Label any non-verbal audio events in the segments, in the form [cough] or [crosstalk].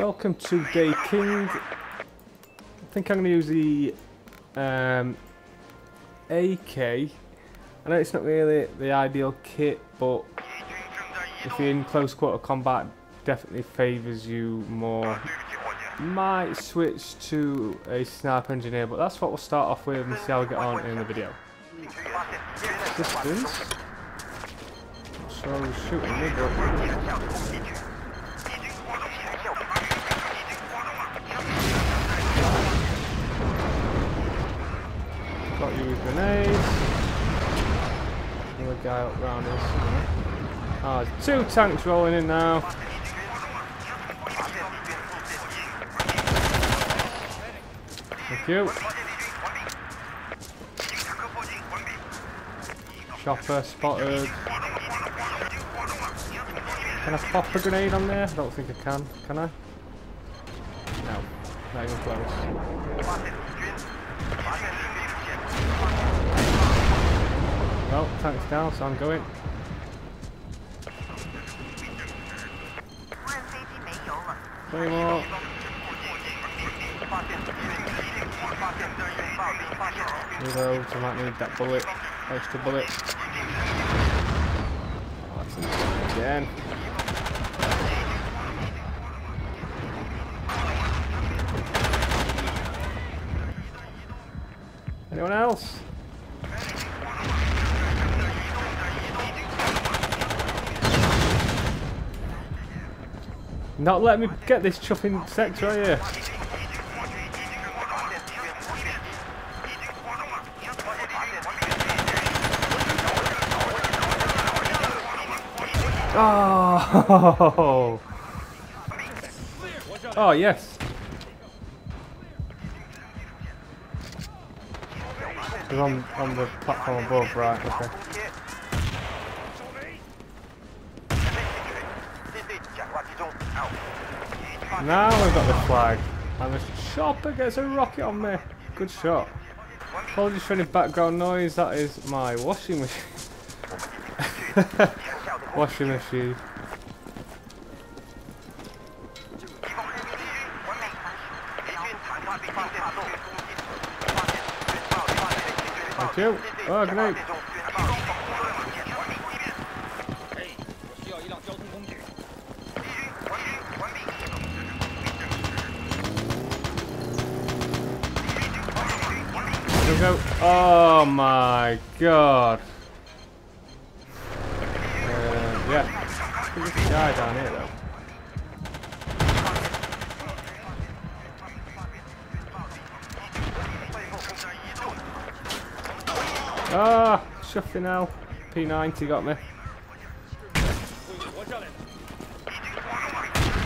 welcome to Day King. I think I'm going to use the um, AK. I know it's not really the ideal kit, but if you're in close quarter combat, definitely favours you more. Might switch to a sniper engineer, but that's what we'll start off with and see how we get on in the video. Distance. So shooting me, guy up us. Oh, two tanks rolling in now. Thank you. Chopper spotted. Can I pop a grenade on there? I don't think I can. Can I? No. Not even close. Tank's down, so I'm going. Three more. Reload, I might need that bullet. Extra bullet. Oh, again. Anyone else? Not let me get this chuffing sector, are you? Oh! Oh, yes. He's on, on the platform above, right, okay. Now we've got the flag. And the chopper gets a rocket on me. Good shot. Apologies for any background noise, that is my washing machine. [laughs] washing machine. Thank you. Oh, great. Go. Oh my god. Uh, yeah. Down here though. Ah, shuffling now. P90 got me.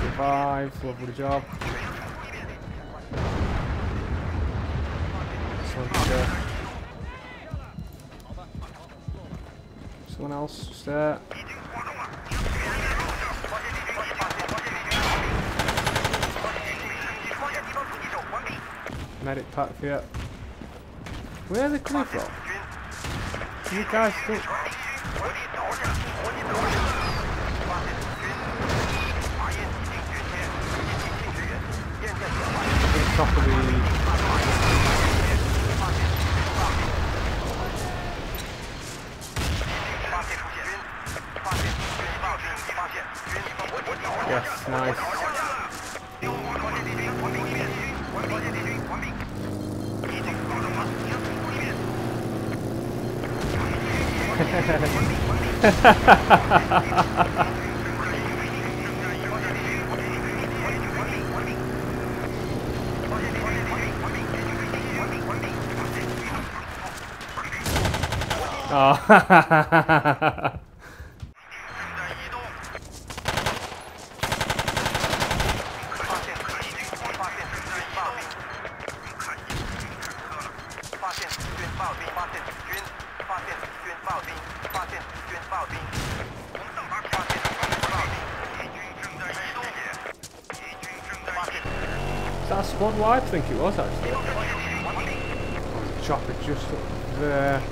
Survive, lovely job. Someone else just there. Medic pack you. Where are they coming from? You guys think... Top Yes, nice. [laughs] oh. [laughs] that squad wide? I think it was actually. Chop it just up there.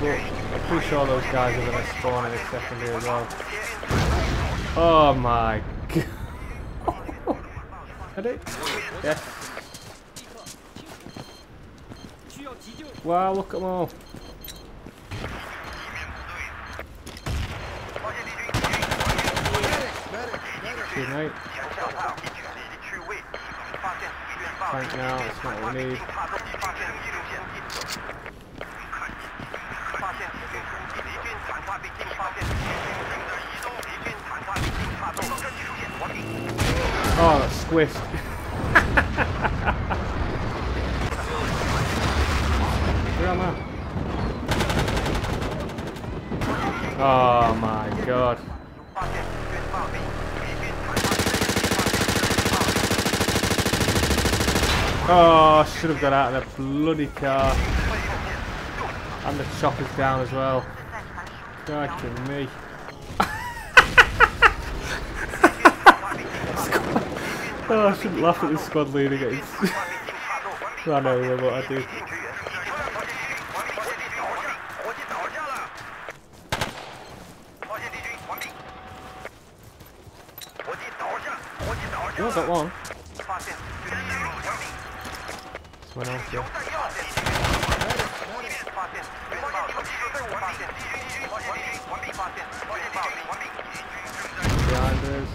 But I'm pretty sure those guys are going to spawn in a second here as well. Oh my [laughs] god. Ready? Yes. Wow, look at them all. Good night. Tank now, it's not what we need. Oh, that's squished. [laughs] I? Oh my god. Oh, should have got out of the bloody car. And the chopper's down as well. God me. [laughs] oh, I shouldn't laugh at the squad leader getting [laughs] ran over, but I did. Oh, got one. Someone else, yeah. Behind us.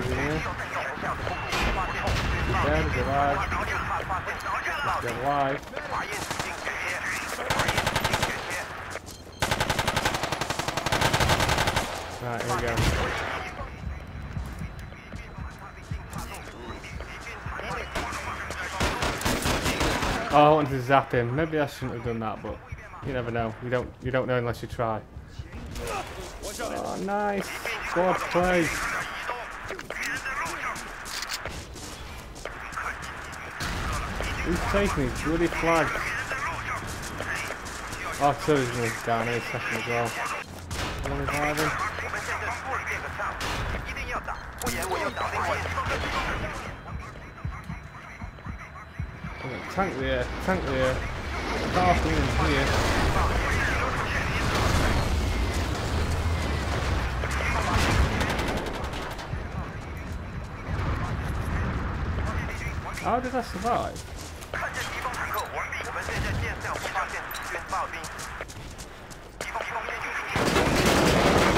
Yeah. Dead, alive. He's alive. Right, here we go. Oh, I wanted to zap him. Maybe I shouldn't have done that, but you never know. You don't you don't know unless you try. Oh, nice. Squad play. Who's taking these bloody flags? Oh, so he's going to down here second as well. Okay, tank there, tank there. Casting in here. How did I survive?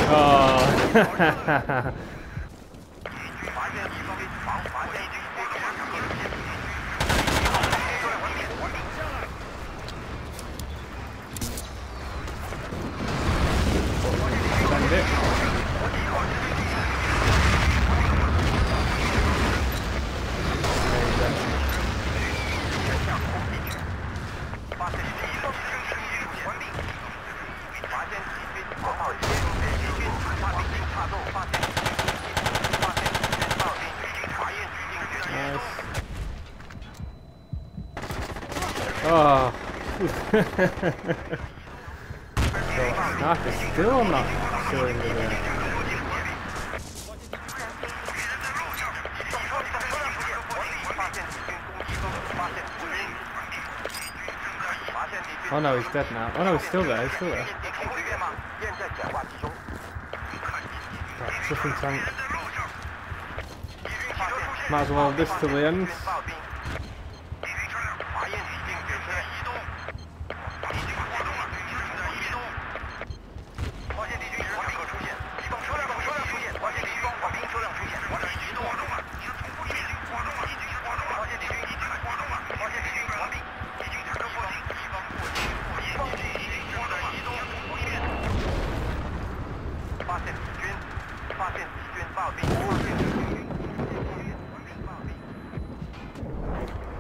Oh. Ah. Send [laughs] it. There you go. Nice. Oh. knock is still not cylinder there. Oh no, he's dead now. Oh no, he's still there, he's still there. Right, tank. Might as well this till the end.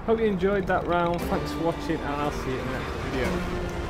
Hope you enjoyed that round. Thanks for watching, and I'll see you in the next video.